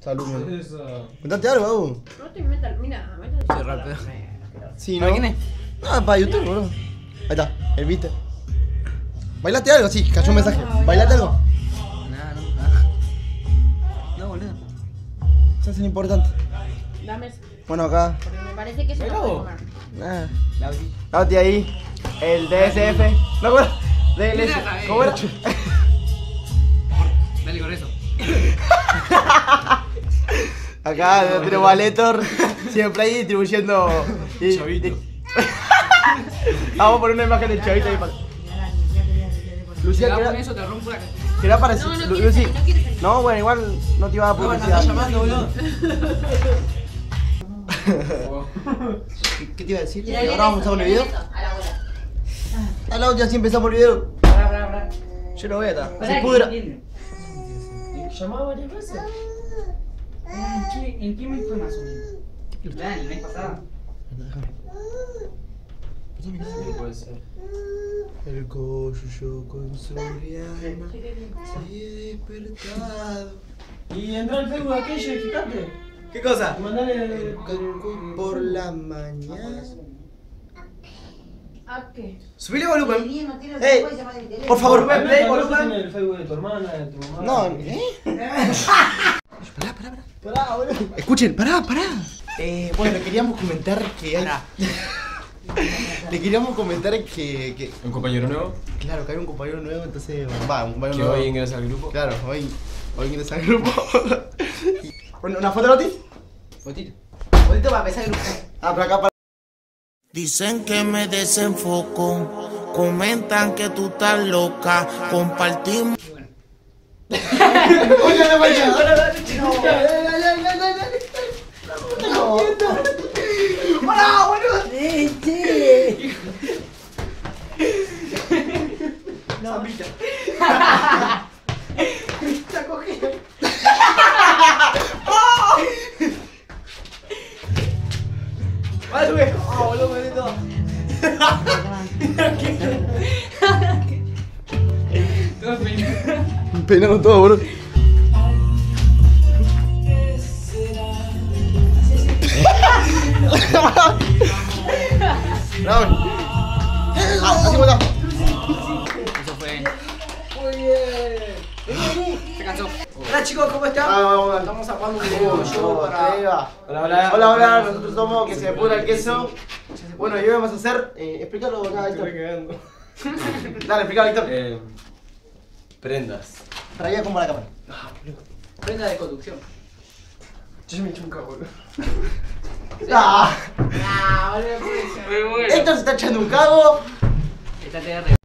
Salud, mano. Eso. Contate algo, Abu. No te metas, mira, métete. Sí, rápido. Sí, ¿no? ¿Para quién es? Ah, para YouTube, boludo. Ahí está, el viste. Bailate algo, sí, cayó un mensaje. Bailate algo. Nada, no. No, boludo. Eso es lo importante. Dame eso, Bueno, acá. porque me parece que eso no puede comer. Ah. Lauti. Lauti ahí. El DSF. No, acuerdo. DLS. ¿Cómo era? Acá tenemos a Letor. Siempre ahí distribuyendo. y- Chavito. y- Vamos a poner una imagen del chavito ahí para. Lucía, con ¿querés eso, te rompo la cara. querés aparecer? No, no Lucy. salir, no salir. No, bueno, igual no te iba a dar No, no publicidad. está llamando, boludo. ¿Qué- ¿Qué te iba a decir? Mira, Ahora vamos a eso, empezar con el mira video. A la bola. A la ya sí empezamos el video. Pará, pará, pará. Yo lo voy a estar. Se que pudra. Llamaba varias veces. ¿En qué, ¿En qué mes fue más o menos? Ah, el mes pasado. No puede ser. El yo con su llama se he despertado. Y entró al Facebook aquello y fíjate. ¿Qué cosa? Mandale el. Por la mañana. ¿A qué? Subile volumen. Por favor, Play, play, volumen. el Facebook de tu hermana, de tu mamá. No, ¿eh? Pará, pará, pará. Pará, boludo. Escuchen, pará, pará. Eh, bueno, le queríamos comentar que hay. le queríamos comentar que, que. ¿Un compañero nuevo? Claro, que hay un compañero nuevo, entonces. Va, un compañero Que nuevo. hoy ingresa al grupo. Claro, hoy. Hoy ingresa al grupo. bueno, ¿una foto, Loti? Fotito. Fotito para empezar el grupo. Ah, por acá, para. Dicen que me desenfoco, comentan que tú estás loca, compartimos. Oye, no Peinaron todo, boludo. Bravo. Así como está. Eso fue. Muy bien. Se cansó. Hola chicos, ¿cómo están? Vamos, Estamos sacando un video yo para. Hola, Hola, hola. hola, hola, nosotros somos que se me pura el queso. Bueno, y hoy vamos a hacer. Eh, explícalo acá, Víctor. Dale, explícalo, Víctor. Eh, prendas. Traía como la cámara. Prenda de conducción. Yo ya me eché un cago, boludo. Ah, Ah, boludo, bueno. Héctor se está echando un cago. Está TR.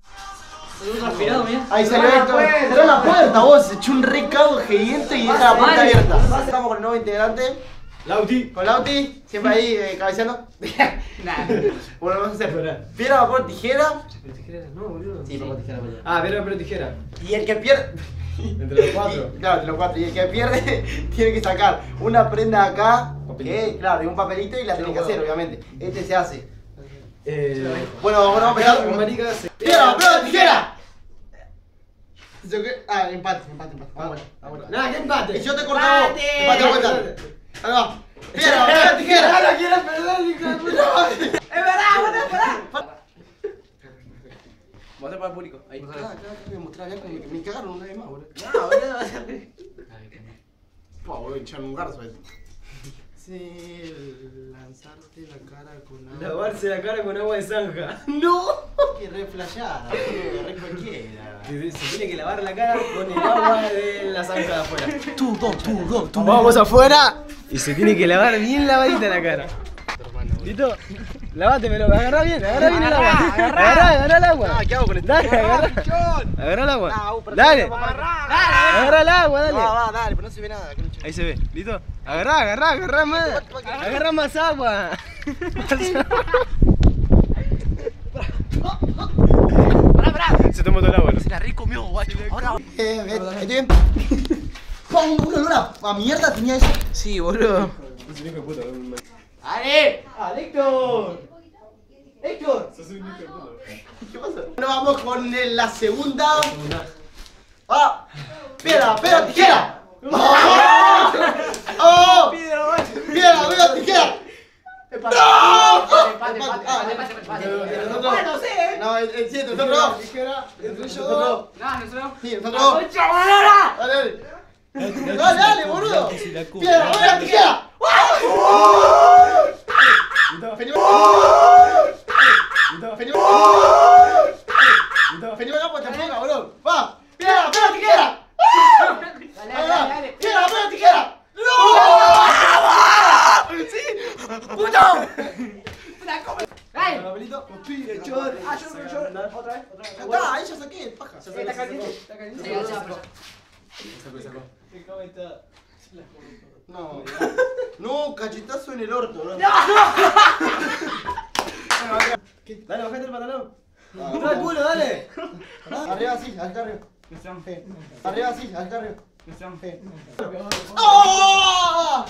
Mira. Ahí salió Héctor. Cerró la puerta, vos. Se echó un re cago gigante y deja la puerta abierta. Estamos con el nuevo integrante. Lauti. Con Lauti, siempre ahí eh, cabeceando. Bueno, vamos a hacer piedra, papel, tijera. Pero tijeras, no, boludo. Sí, papel, tijera, papel. Ah, piedra, papel, tijera. Y el que pierde. Entre los cuatro. Y- claro, de los cuatro. Y el que pierde tiene que sacar una prenda acá. Papelito. Que, claro, y un papelito y la tiene que hacer, obviamente. Este se hace. Eh. Bueno, bueno, vamos a Con empezar. marica se. ¡Piedra, papel, tijera! Ah, empate, empate, empate. Vamos, bueno, vamos. bueno. Nada, que empate. Y yo te corto a vos. Empate vuelta. Ahí va. Piedra, papel, tijera. no quieres perder, hijo de puta! Mostrar para el público. Ahí. Ah, claro, que voy a mostrar acá como que me cagaron una vez más, boludo. No, boludo, va a ser. Pua, voy a echar un garzo ahí. Sí, lanzarte la cara con agua. Lavarse la cara con agua de zanja. ¡No! Que re re cualquiera. Se se tiene que lavar la cara con el agua de la zanja de afuera. Tú, dos, tú, dos, tú. Vamos afuera y se tiene que lavar bien lavadita la cara. ¿Listo? Lavátemelo, agarrá bien, agarrá bien el agua. Agarrá, agarrá el agua. Ah, ¿qué hago con esto? Dale, agarrá. Agarrá el agua. Dale. Agarrá el agua, dale. Va, va, dale, pero no se ve nada. Ahí se ve, ¿listo? Agarrá, agarrá, agarrá más. Agarrá más agua. guacho. Eh, estoy bien. ¡Pum! Un olor a mierda tenía eso. Sí, boludo. ¡Ale! ¡Ale, Héctor! ¿Qué pasa? Bueno, vamos con la segunda. ¡Ah! ¡Piedra, piedra, tijera! ¡Oh! ¡Oh! ¡Piedra, piedra, tijera! Empate. ¡No! Empate, empate, empate, empate. Bueno. No, el 7, el. El nosotros. Sí, el Dale. Dale, dale, boludo. Piedra, No, no, cachetazo en el orto, bro. Dale, bajate el pantalón. Ah, Entra el culo, dale. Arriba sí, acá arriba. Arriba sí, acá arriba. ¡Oh!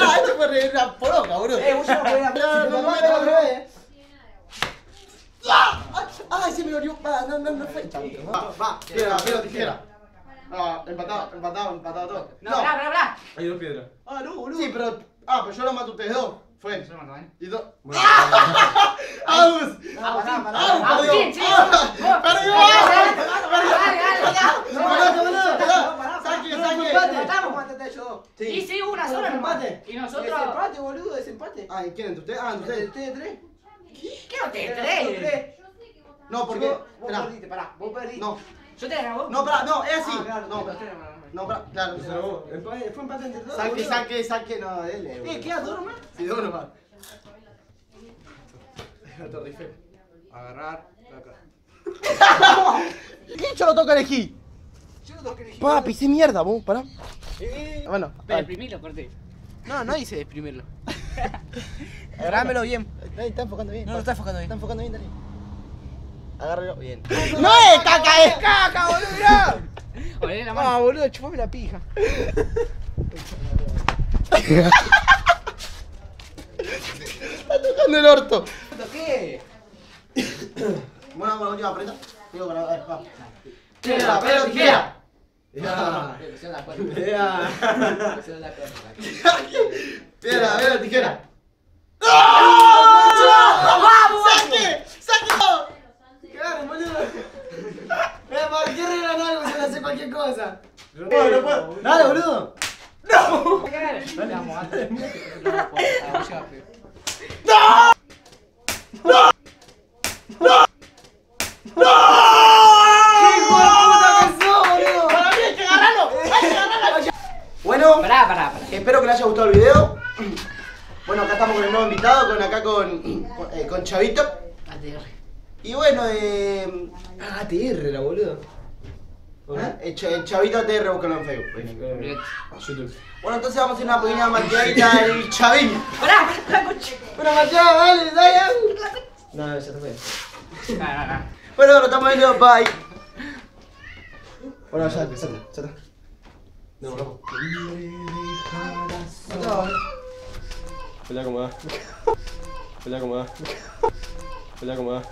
¡Ah! Esto fue re una boludo. Eh, vos ya podés No, no, no, hablar. no, no, no. ¡Ah! ¡Ay, se me dolió! Va, no, no, no fue tanto. Va, va, piedra, piedra, tijera. Ah, empatado, empatado, empatado todo. No, pará, pará, pará. Hay dos piedras. Ah, no, boludo. Sí, pero. Ah, pero yo lo mato a ustedes dos. Fue. Yo lo mato, ¿eh? Y dos. Bueno, ¡Agus! Pará, pará. ¡Ah, Ah, perdió! ¡Perdió! Sí. Y sí, una sola empate. Y nosotros. Desempate, boludo, desempate. Ah, ¿y quién? ¿Entre ustedes? Ah, entre ustedes. Ustedes tres. ¿Qué no te tres? No, porque. Vos perdiste, pará. Vos perdiste. No, Yo te grabo. no, pará, no, es así. Ah, No, no, no, pará, claro. Fue empate entre todos. Saque, saque, saque, no, él. Eh, queda dos nomás. Sí, dos nomás. Agarrar. Acá. ¿Quién yo lo toca elegir? Yo no toqué elegir. Pa, pisé mierda, vos, pará. Eh, Bueno, exprimilo, corté. No, no hice exprimirlo. Agárramelo bien. Está enfocando bien. No, no está enfocando bien. Está enfocando bien, dale. Agárralo. Bien. ¡No es caca, es caca, boludo! mirá! Olé la mano. Ah, boludo, chupame la pija. Está tocando el orto. ¿Qué? Bueno, la última prenda. Digo, para ver, va. Tijera. Ya. Presión la cuerda. Ya. Presión la cuerda. Piedra, piedra, tijera. ¡Vamos! ¡Saque! ¡Saque! Claro, boludo. Eh, ¿para qué regalan algo si no hace cualquier cosa? No puedo, no puedo. Dale, boludo. Dale, vamos, antes. Para mí hay que agarrarlo. Hay que agarrarlo. Bueno, Pará, pará, pará. espero que les haya gustado el video. Bueno, acá estamos con el nuevo invitado, con acá con, con, eh, con Chavito. ATR. Y bueno, eh, Ah, ATR, la boludo. El, Ch- el Chavito ATR, búscalo en Facebook. YouTube. Bueno, entonces vamos a hacer una pequeña maquilladita del Chavín. Pará, pará, coche. Bueno, Machado, dale, dale. No, ya te fue. No, no. Bueno, nos estamos viendo, bye. Bueno, ya, ya está. No, vamos. Pelea cómoda. Pelea cómoda. Pelea cómoda.